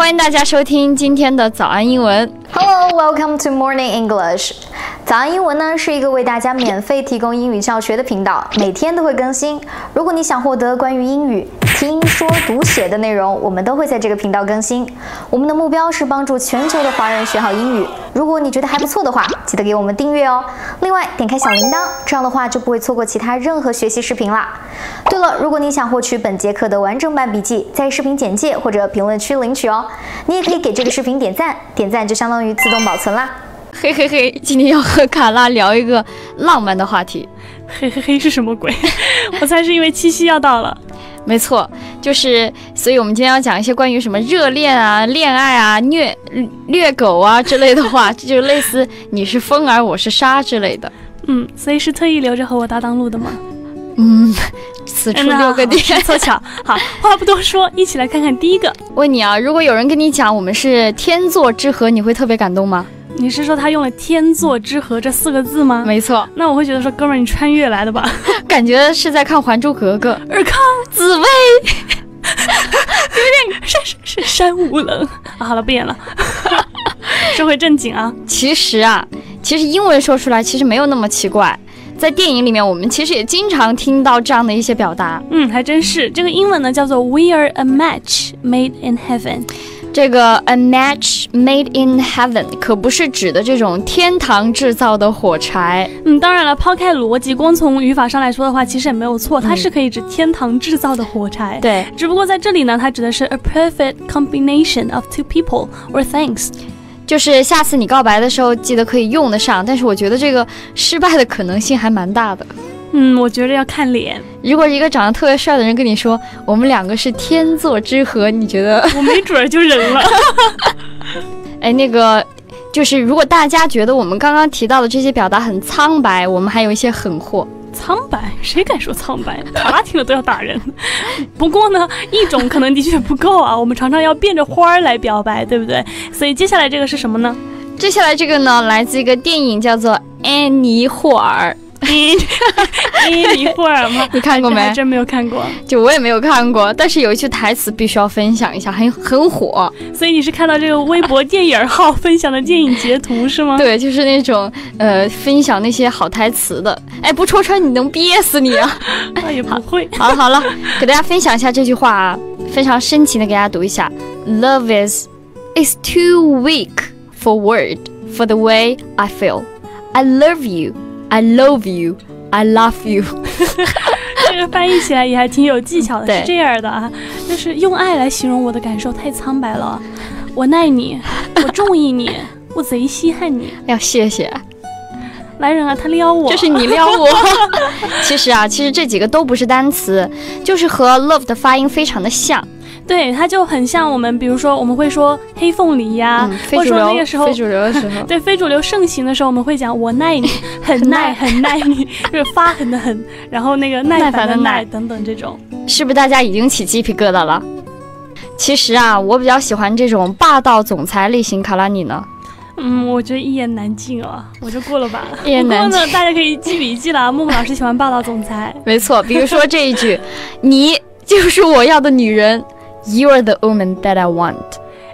欢迎大家收听今天的早安英文。Hello, welcome to Morning English。早安英文呢是一个为大家免费提供英语教学的频道，每天都会更新。如果你想获得关于英语听说读写的内容，我们都会在这个频道更新。我们的目标是帮助全球的华人学好英语。如果你觉得还不错的话，记得给我们订阅哦。另外，点开小铃铛，这样的话就不会错过其他任何学习视频啦。对了，如果你想获取本节课的完整版笔记，在视频简介或者评论区领取哦。你也可以给这个视频点赞，点赞就相当于自动保存啦。嘿嘿嘿，今天要和卡拉聊一个浪漫的话题。嘿嘿嘿是什么鬼？我猜是因为七夕要到了。没错，就是，所以我们今天要讲一些关于什么热恋啊、恋爱啊、虐虐狗啊之类的话，这就类似你是风儿，我是沙之类的。嗯，所以是特意留着和我搭档录的吗？嗯，此处 六个点。凑巧。好，话不多说，一起来看看第一个。问你啊，如果有人跟你讲我们是天作之合，你会特别感动吗？你是说他用了“天作之合”这四个字吗？没错，那我会觉得说，哥们儿，你穿越来的吧？感觉是在看《还珠格格》。尔康、紫薇，有点山山山无棱啊。好了，不演了，说回正经啊。其实啊，其实英文说出来其实没有那么奇怪。在电影里面，我们其实也经常听到这样的一些表达。嗯，还真是。这个英文呢叫做 “We are a match made in heaven”。这个 “a match made in heaven” 可不是指的这种天堂制造的火柴。嗯，当然了，抛开逻辑，光从语法上来说的话，其实也没有错，它是可以指天堂制造的火柴。对，只不过在这里呢，它指的是 a perfect combination of two people or things。就是下次你告白的时候，记得可以用得上。但是我觉得这个失败的可能性还蛮大的。嗯，我觉得要看脸。如果一个长得特别帅的人跟你说我们两个是天作之合，你觉得？我没准儿就忍了。哎，那个，就是如果大家觉得我们刚刚提到的这些表达很苍白，我们还有一些狠货。苍白？谁敢说苍白？卡拉听了都要打人。不过呢，一种可能的确不够啊，我们常常要变着花儿来表白，对不对？所以接下来这个是什么呢？接下来这个呢，来自一个电影叫做《安妮霍尔》。安妮霍尔吗？你看过没？还真没有看过，就我也没有看过。但是有一句台词必须要分享一下，很很火。所以你是看到这个微博 电影号分享的电影截图是吗？对，就是那种呃分享那些好台词的。哎，不戳穿你能憋死你啊！那也不会。好了好了，给大家分享一下这句话啊，非常深情的给大家读一下：Love is is too weak for word for the way I feel. I love you. I love you. I love you。这个翻译起来也还挺有技巧的，是这样的啊，就是用爱来形容我的感受太苍白了。我爱你，我中意你，我贼稀罕你。哎呀，谢谢，来人啊，他撩我，就是你撩我。其实啊，其实这几个都不是单词，就是和 love 的发音非常的像。对，它就很像我们，比如说我们会说黑凤梨呀、嗯，或者说那个时候非主流的时候，对非主流盛行的时候，我们会讲我耐你，很耐很耐你，就是发狠的狠，然后那个耐耐烦的耐耐等等这种。是不是大家已经起鸡皮疙瘩了？其实啊，我比较喜欢这种霸道总裁类型。卡拉你呢？嗯，我觉得一言难尽啊，我就过了吧。一言难不过呢，大家可以记笔记了啊。木木老师喜欢霸道总裁。没错，比如说这一句，你就是我要的女人，You are the woman that I want。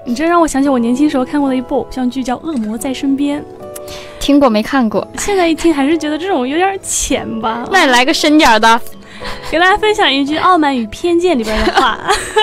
你这让我想起我年轻时候看过的一部偶像剧，叫《恶魔在身边》。听过没看过？现在一听还是觉得这种有点浅吧。那你来个深点儿的。给大家分享一句《傲慢与偏见》里边的话，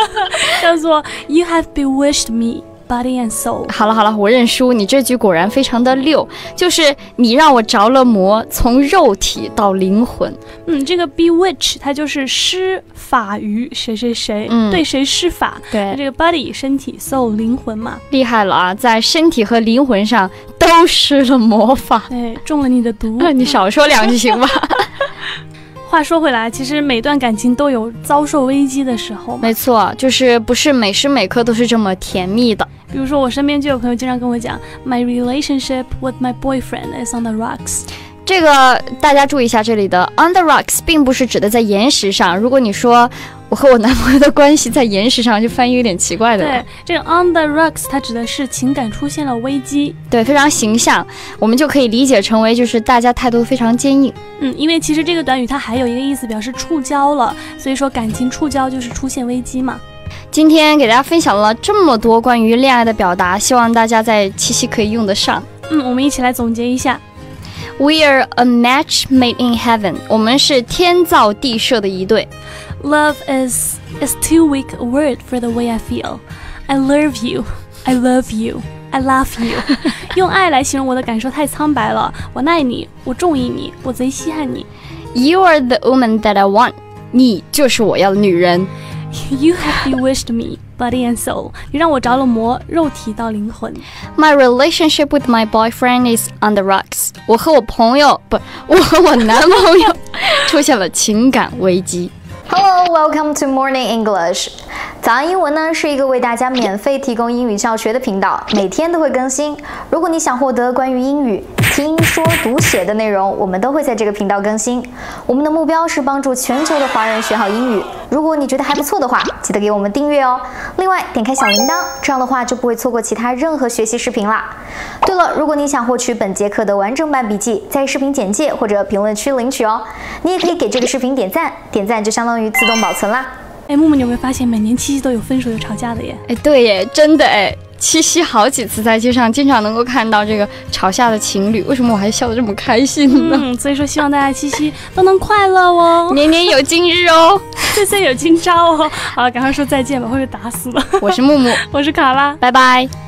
叫做 “You have bewitched me, body and soul”。好了好了，我认输。你这句果然非常的溜，就是你让我着了魔，从肉体到灵魂。嗯，这个 bewitch 它就是施法于谁谁谁，嗯对谁施法。对，这个 body 身体，soul 灵魂嘛，厉害了啊，在身体和灵魂上都施了魔法。对，中了你的毒。你少说两句行吧？话说回来，其实每段感情都有遭受危机的时候。没错，就是不是每时每刻都是这么甜蜜的。比如说，我身边就有朋友经常跟我讲，My relationship with my boyfriend is on the rocks。这个大家注意一下，这里的 on the rocks 并不是指的在岩石上。如果你说我和我男朋友的关系在岩石上，就翻译有点奇怪的。对，这个 on the rocks 它指的是情感出现了危机。对，非常形象，我们就可以理解成为就是大家态度非常坚硬。嗯，因为其实这个短语它还有一个意思，表示触礁了，所以说感情触礁就是出现危机嘛。今天给大家分享了这么多关于恋爱的表达，希望大家在七夕可以用得上。嗯，我们一起来总结一下。We are a match made in heaven，我们是天造地设的一对。Love is is too weak a word for the way I feel. I love you. I love you. I love you. 用爱来形容我的感受太苍白了。我爱你，我中意你，我贼稀罕你。 You are the woman that I want，你就是我要的女人。 You have bewitched me, body and soul. 你让我着了魔，肉体到灵魂。 My relationship with my boyfriend is on the rocks。我和我朋友不，我和我男朋友出现了情感危机。 Hello, welcome to Morning English。早安英文呢是一个为大家免费提供英语教学的频道，每天都会更新。如果你想获得关于英语听说读写的内容，我们都会在这个频道更新。我们的目标是帮助全球的华人学好英语。如果你觉得还不错的话，记得给我们订阅哦。另外，点开小铃铛，这样的话就不会错过其他任何学习视频啦。对了，如果你想获取本节课的完整版笔记，在视频简介或者评论区领取哦。你也可以给这个视频点赞，点赞就相当于自动保存啦。哎，木木，你有没有发现每年七夕都有分手又吵架的耶？哎，对耶，真的哎，七夕好几次在街上经常能够看到这个吵架的情侣，为什么我还笑得这么开心呢？嗯，所以说希望大家七夕都能快乐哦，年年有今日哦。岁岁有今朝哦。好了，赶快说再见吧，会被打死了。我是木木，我是卡拉。拜拜。